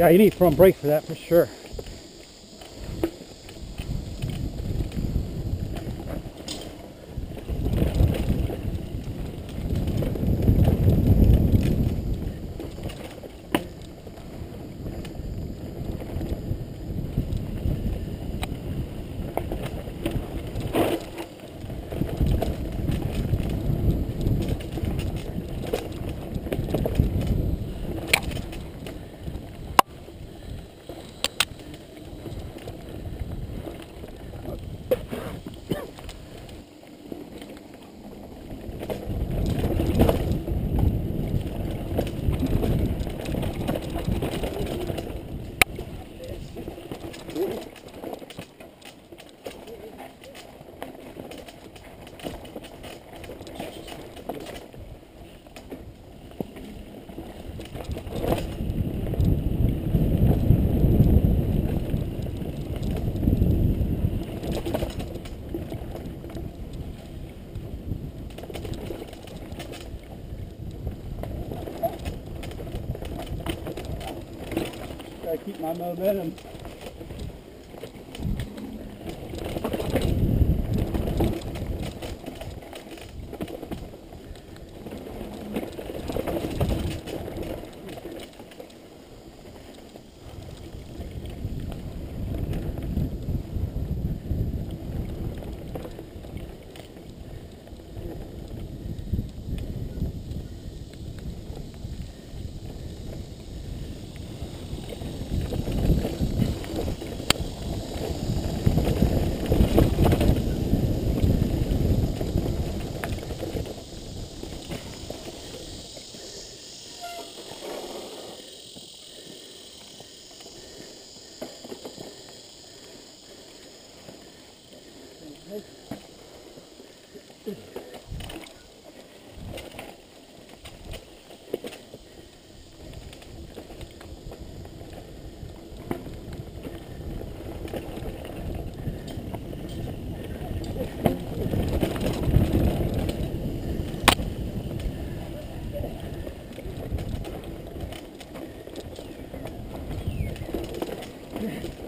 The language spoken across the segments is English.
Yeah, you need front brake for that for sure. Gotta keep my Okay.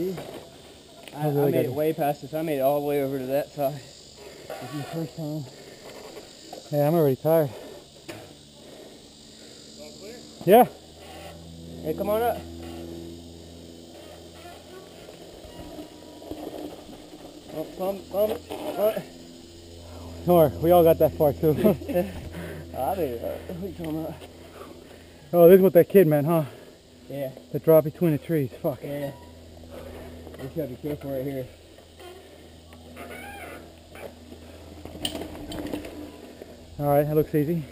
I, really I made it way past this. I made it all the way over to that side. This is first time. Yeah, I'm already tired. Yeah. Hey, come on up. Bump. bump. Don't worry, we all got that far too. I it. Uh, what are you talking about? oh, this is what that kid meant, huh? Yeah, The drop between the trees. Fuck. yeah. Just gotta be careful right here. All right, that looks easy.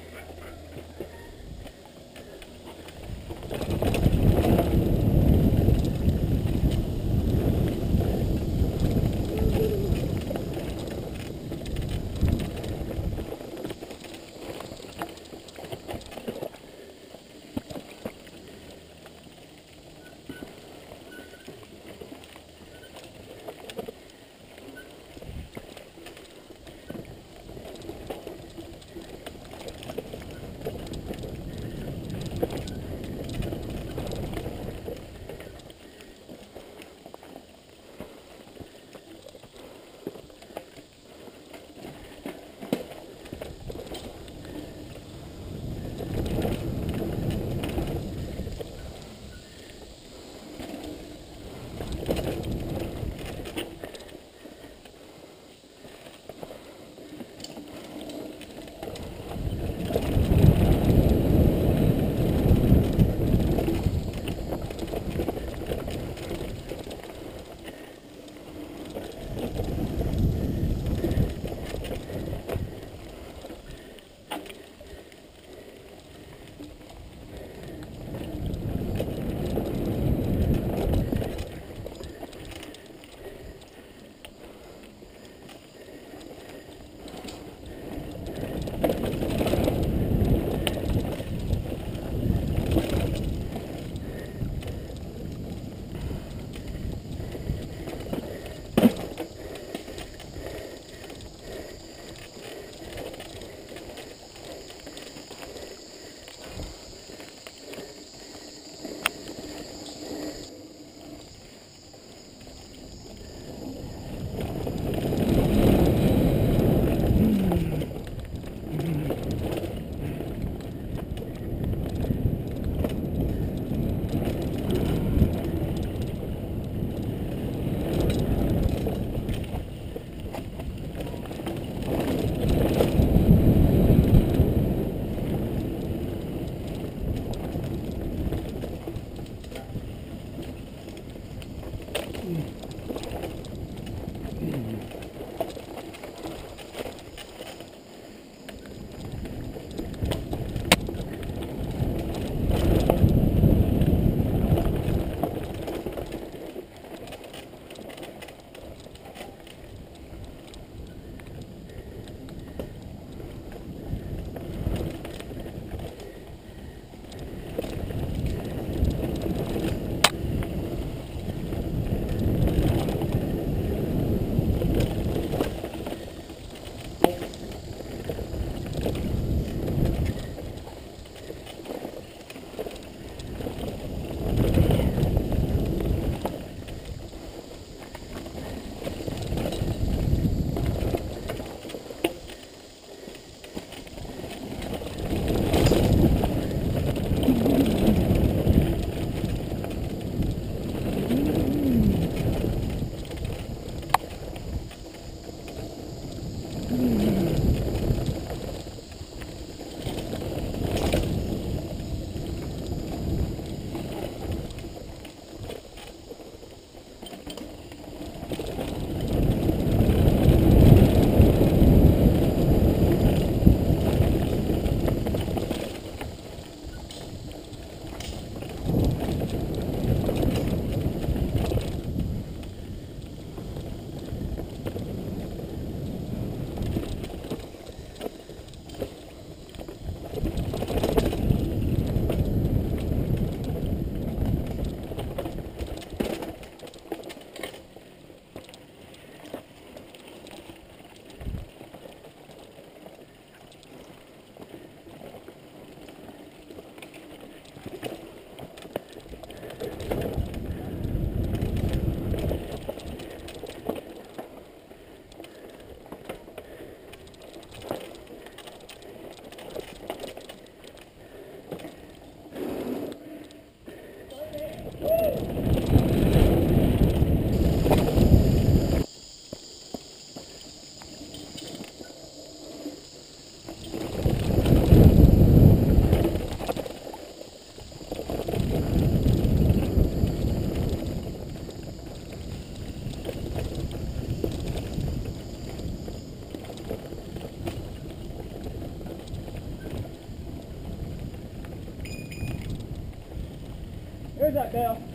That bell.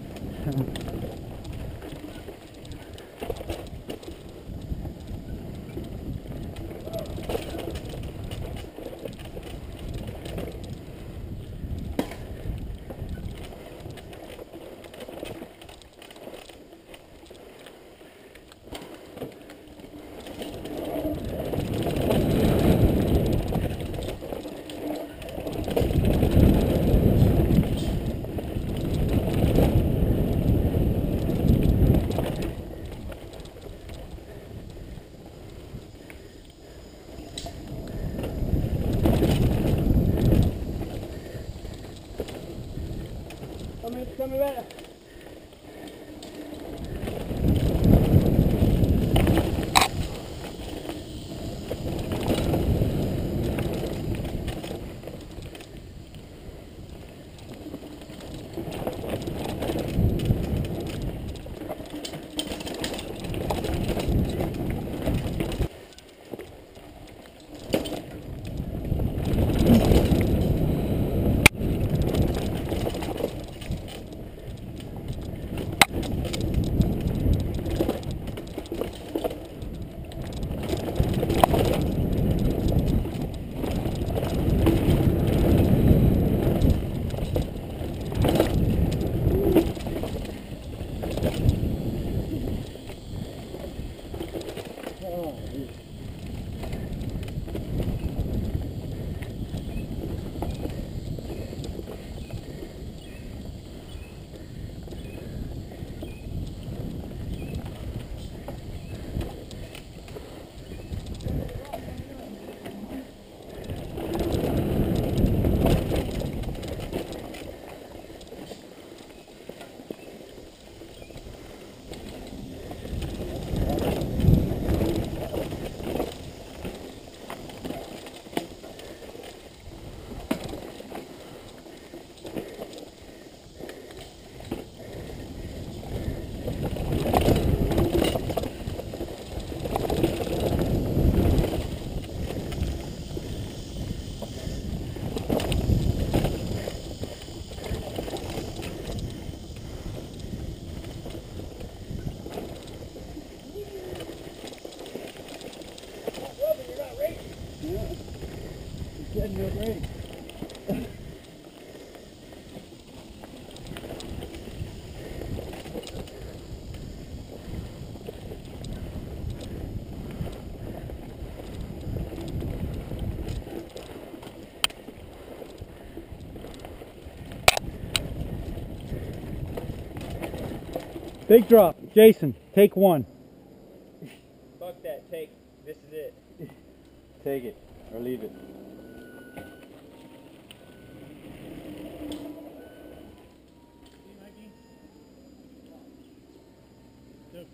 Come here, come Big drop. Jason, take one. Fuck that. Take. This is it. Take it or leave it. God.